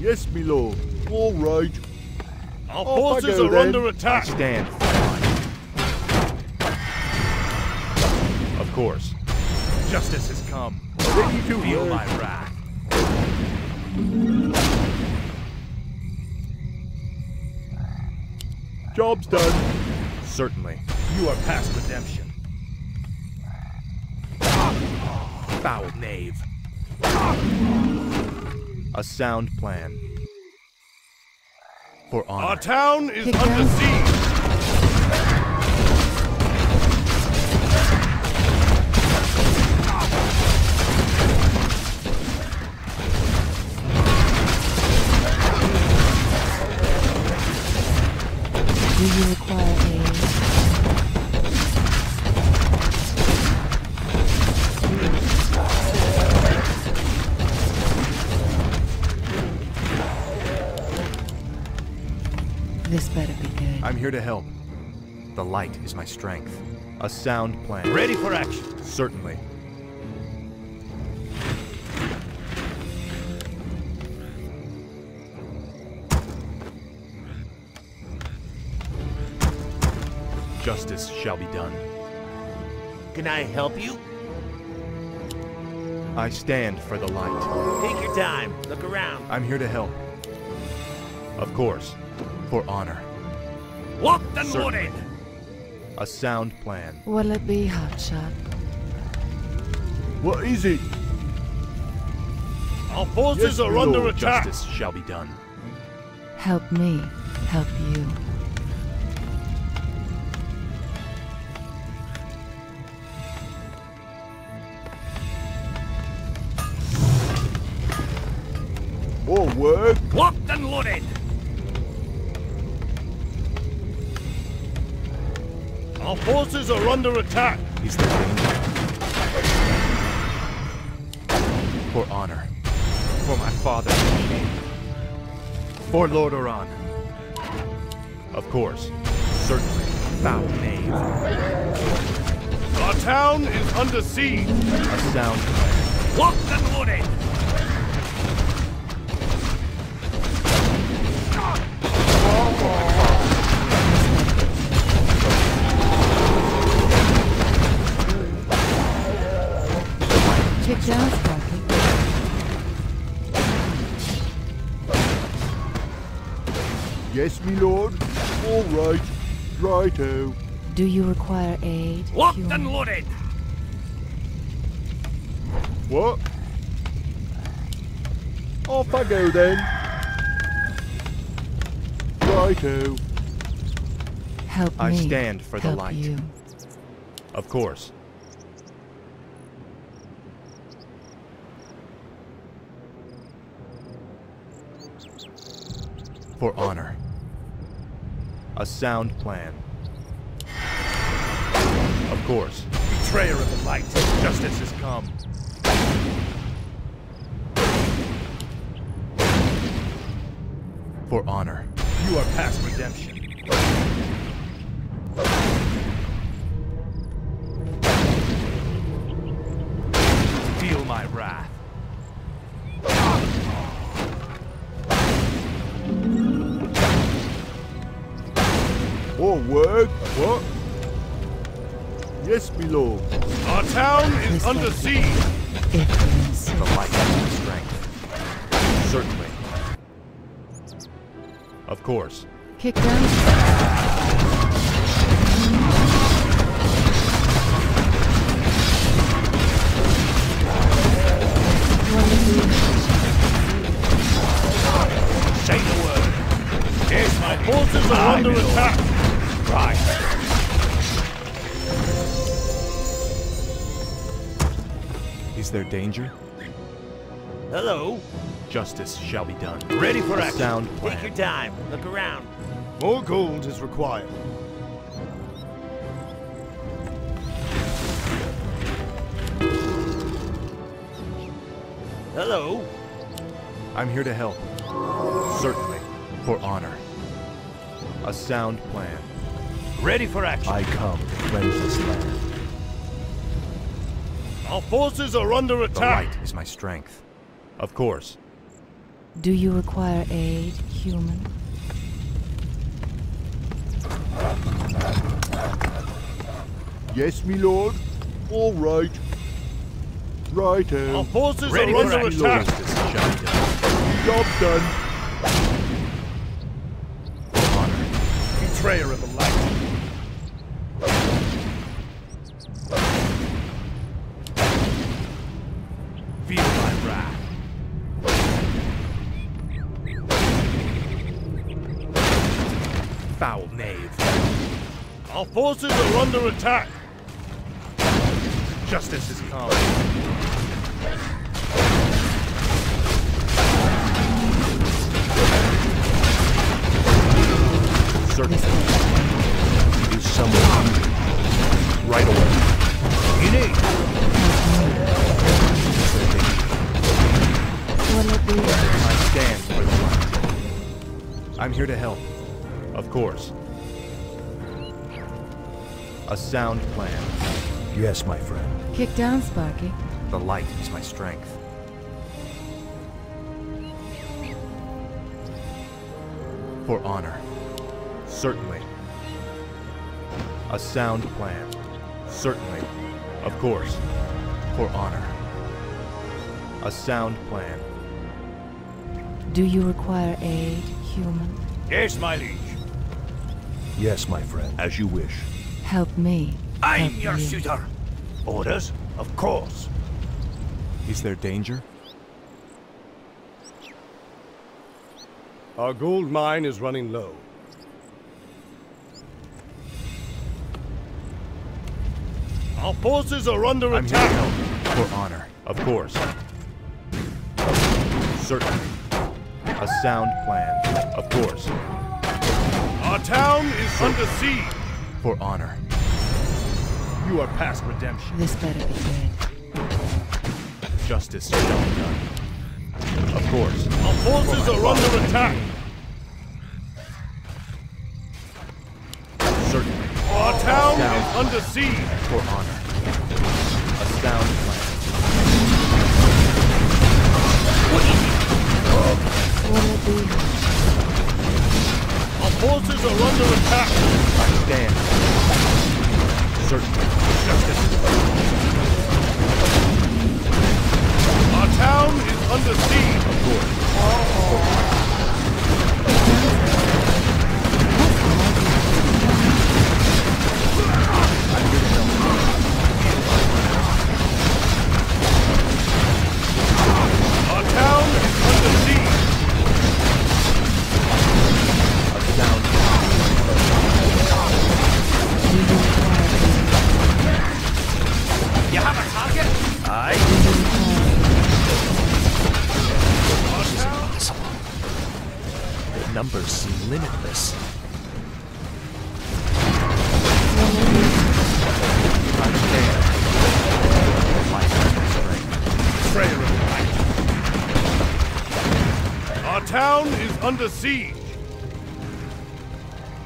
Yes, my lord. All right. Our Off forces go are then. under attack. Stand for. Of course. Justice has come. Ready to Feel work. my wrath. Job's done. Certainly. You are past redemption. Foul knave. A sound plan. For honor. Our town is under siege. I'm here to help. The light is my strength. A sound plan. Ready for action. Certainly. Justice shall be done. Can I help you? I stand for the light. Take your time. Look around. I'm here to help. Of course. For honor. Locked and Certainly. loaded. A sound plan. What'll it be, Hotshot? What is it? Our forces Yes, are my under lord. attack. Justice shall be done. Help me, help you. All work. Locked and loaded. Our forces are under attack. Is there danger? For honor. For my father. For Lordaeron. Of course. Certainly. Foul knave. Our town is under siege. A sound plan. Locked and loaded. Yes, my lord. All right. Righto. Do you require aid? Locked human? and loaded. What? Off I go then. Righto. Help I me. stand for the help light. You. Of course. For honor. A sound plan. Of course. Betrayer of the light. Justice has come. For honor. You are past redemption. Work. What? Yes, my lord. Our town is This under siege. If you. The light is my strength. Certainly. Of course. Kick down. What'll it be, Hotshot? Say the word. Yes, my forces are under ah, attack. Right. Is there danger? Hello. Justice shall be done. Ready for A action. sound plan. Take your time. Look around. More gold is required. Hello. I'm here to help. Certainly. For honor. A sound plan. Ready for action. I come to cleanse this land. Our forces are under The attack. light is my strength. Of course. Do you require aid, human? Yes, me lord. All right. Righto. Eh? Our forces Ready are under attack. Justice shall be done. Job done. Honor. Betrayer of the Foul knave. Our forces are under attack. Justice is come. Certainly. Do someone right away. You need. Will it be? I stand for the light. I'm here to help. Of course. A sound plan. Yes, my friend. Kick down, Sparky. The light is my strength. For honor. Certainly. A sound plan. Certainly. Of course. For honor. A sound plan. Do you require aid, human? Yes, my liege. Yes, my friend. As you wish. Help me. I'm help your you. suitor. Orders? Of course. Is there danger? Our gold mine is running low. Our forces are under I'm here attack. help. For honor. Of course. Certainly. A sound plan. Of course. Our town is under siege. For honor. You are past redemption. This better be good. Justice shall be done. Of course. Our forces are under attack. Certainly. Our town Down. is under siege. For honor. A sound plan. Will it be? Our forces are under attack. I stand. Certainly. Justice Our town is under siege. of course. I'm numbers seem limitless. I stand. Light is my strength. Betrayer of the light. Our town is under siege.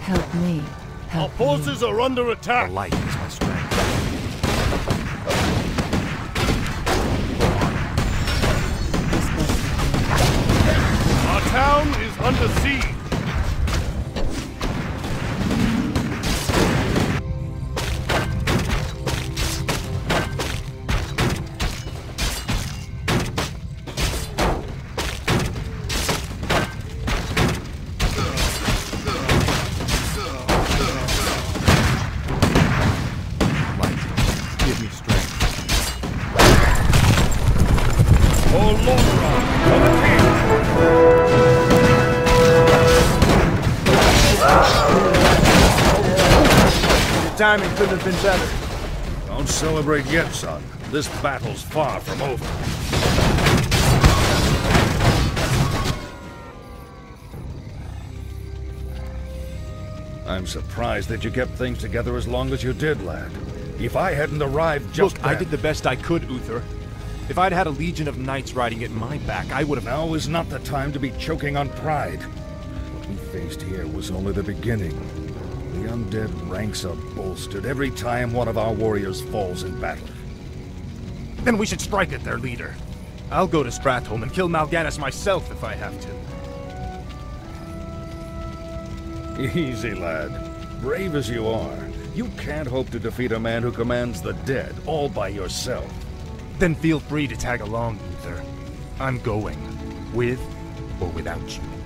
Help me. Our Help forces are under The attack. light is my strength. you. This better be Our town is under siege. Lordaeron, for the king! Your timing couldn't have been better. Don't celebrate yet, son. This battle's far from over. I'm surprised that you kept things together as long as you did, lad. If I hadn't arrived just Look, I did the best I could, Uther. If I'd had a legion of knights riding at my back, I would have- Now is not the time to be choking on pride. What we faced here was only the beginning. The undead ranks are bolstered every time one of our warriors falls in battle. Then we should strike at their leader. I'll go to Stratholme and kill Mal'Ganis myself if I have to. Easy, lad. Brave as you are, you can't hope to defeat a man who commands the dead all by yourself. Then feel free to tag along, Uther. I'm going, with or without you.